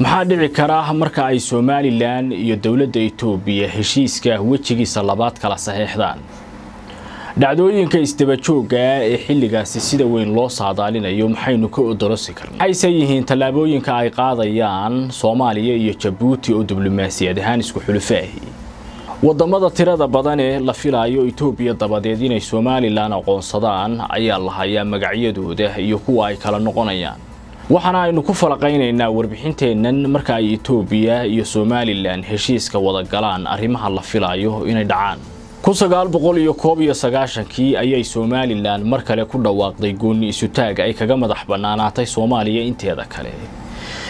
maxaa dhici kara marka ay somalilan iyo dowladda etoobiya heshiiska wejigiisa labaad kala saxeexdaan dhacdooyinka isdabajooga ee xilligaasi sida weyn loo saadaalinayo maxaynu ka odorosi karna maxayse yihiin tallaabooyinka ay qaadayaan soomaaliya iyo jabuuti oo diblomaasiyad ahaan isku xulufaahi waddamada tirada badan ee la filayo etoobiya dabadeed inay somalilan aqoonsadaan ayaa la hayaa magacyadooda iyo kuwa ay kala noqonayaan waxaana aynu ku falaqaynaynaa warbixinteennan marka ay etoobiya iyo somalilan heshiiska wada galaan arrimaha la filayo inay dhacaan. Sagaashankii ayay somalilan mar kale ku dhawaaqday goonni isutaag ay kaga madax bannaanaatay soomaaliya inteeda kale.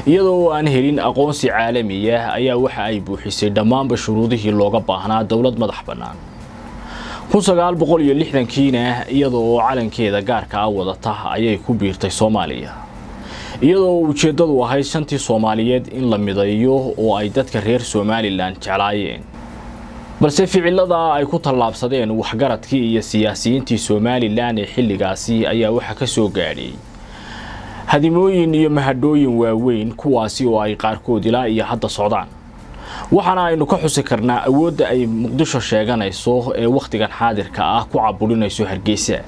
Iyadoo aan helin aqoonsi caalamiya ayaa waxa ay buuxisay dhammaanba shuruudihii looga baahnaa dowlad madax bannaan. Iyo lixdankiina iyadoo calankeeda gaarka ah wadata ayay ku biirtay soomaaliya iyadoo ujeeddadu ahayd shantii soomaaliyeed in la midayo oo ay dadka reer somalilan jeclaayeen. Balse ficilada ay ku tallaabsadeen waxgaradkii iyo siyaasiyiintii somalilan ee xilligaasi ayaa waxaa ka soo gaadhay. Hadimooyin iyo mahadhooyin waaweyn kuwaasi oo ay qaarkood ilaa iyo hadda socdaan. Waxaana aynu ka xusi karnaa awoodda ay muqdisho sheeganayso ee wakhtigan xaadirka ah ku caburinayso hargeysa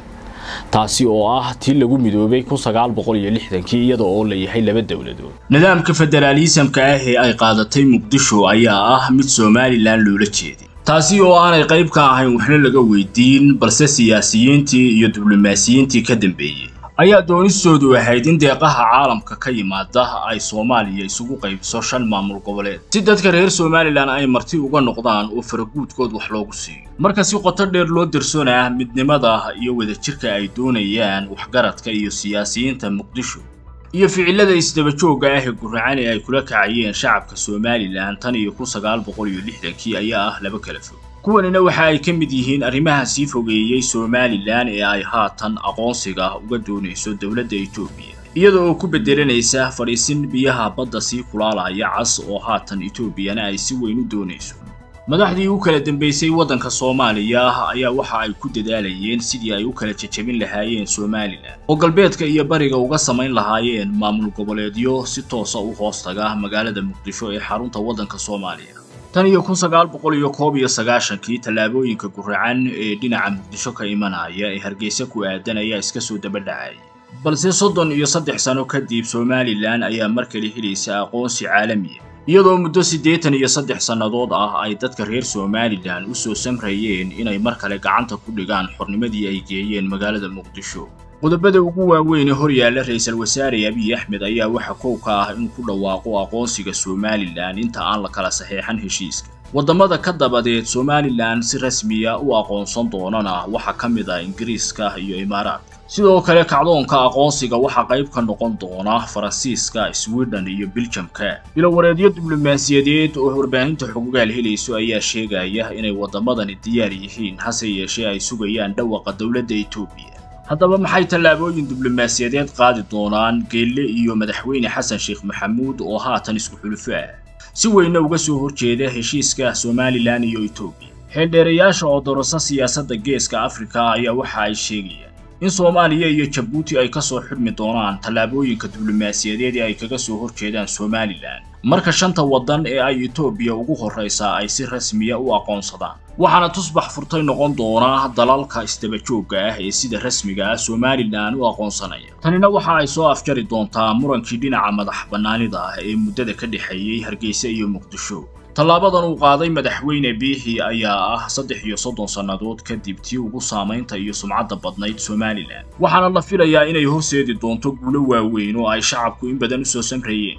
taasi oo ah tii lagu midoobay iyada oo la yahay laba dowladood nidaamka federaalisamka ah ee ay qaadatay muqdisho ayaa ah mid somalilan loola jeeday taasi oo aanay qayb ka ahayn waxna laga weydiin balse siyaasiyiintii iyo diblomaasiyiintii ka dambeeyey ayaa doonistoodu ahayd in deeqaha caalamka ka yimaada ay soomaaliya isugu qaybiso shan maamul goboleed. Si dadka reer somalilan ay marti uga noqdaan oo faraguudkood wax loogu siiyo. Marka si qoto dheer loo dirsanaa midnimada iyo wadajirka ay doonayaan waxgaradka iyo siyaasiyiinta muqdisho iyo ficilada isdabajooga ah ee guracan ee ay kula kacayeen shacabka somalilan tan iyo kun sagaal boqol iyo lixdankii ayaa ah laba kala fog kuwanina waxa ay ka mid yihiin arrimaha sii fogeeyey somalilan ee ay haatan aqoonsiga uga doonayso dowladda etoobiya iyada oo ku bedelanaysa fadhiisin biyaha badda sii kulaalaya cas oo haatan etoobiyana ay si weyn u doonayso. Madaxdii u kala dambaysay waddanka soomaaliya ayaa waxa ay ku dadaalayeen sidii ay u kala jejebin lahaayeen somalilan oo galbeedka iyo bariga uga samayn lahaayeen maamul goboleedyo si toosa u hoostaga magaalada muqdisho ee xarunta waddanka soomaaliya tan iyo kun sagaal boqol iyo koob iyo sagaashankii tallaabooyinka guracan ee dhinaca muqdisho ka imanaya ee hargeysa ku aadan ayaa iska soo daba dhacay. Balse soddon iyo saddex sano kadib somalilan ayaa mar kale helaysa aqoonsi caalamiya iyadoo muddo siddeetan iyo saddex sannadood ah ay dadka reer somalilan u soo samrayeen inay mar kale gacanta ku dhigaan xornimadii ay geeyeen magaalada muqdisho qodobada ugu waaweyn ee hor yaalla ra'iisul wasaare abiy axmed ayaa waxa kow ka ah inuu ku dhawaaqo aqoonsiga somalilan. Inta aan la kala saxeexan heshiiska waddamada ka dabadeed somalilan si rasmiya u aqoonsan doonana waxaa ka mid ah ingiriiska iyo imaaraadka sidoo kale kacdoonka aqoonsiga waxaa qayb ka noqon doona faransiiska sweden iyo biljamka ilowareedyo diblomaasiyadeed oo warbaahinta xogogaal helayso ayaa sheegaya inay waddamadani diyaar yihiin hase yeeshee ay sugayaan dhawaqa dowladda etoobiya haddaba maxay tallaabooyin diblomaasiyadeed qaadi doonaan geelle iyo madaxweyne xasan sheekh maxamuud oo haatan isku xulufo ah? Si weynna uga soo horjeeda heshiiska somalilan iyo etoobiya xeeldheerayaasha oo dorosa siyaasadda geeska afrika ayaa waxa ay sheegayaan in soomaaliya iyo jabuuti ay ka soo xidhmi doonaan tallaabooyinka diblomaasiyadeed ee ay kaga soo horjeedaan somalilan marka shanta waddan ee ay etoobiya ugu horraysaa ay si rasmiya u aqoonsadaan. Waxaana tusbax furtay noqon doona dalalka isdabajooga ah ee sida rasmiga ah somalilan u aqoonsanaya. Tanina waxa ay soo afjari doontaa murankii dhinaca madax bannaanida ah ee muddada ka dhexeeyey hargeysa iyo muqdisho tallaabadan uu qaaday madaxweyne biixi ayaa ah saddex iyo soddon sannadood kadib tii ugu saamaynta iyo sumcadda badnayd somalilan waxaana la filayaa inay horseedi doonto guulo waaweyn oo ay shacabku in badan u soo samrayeen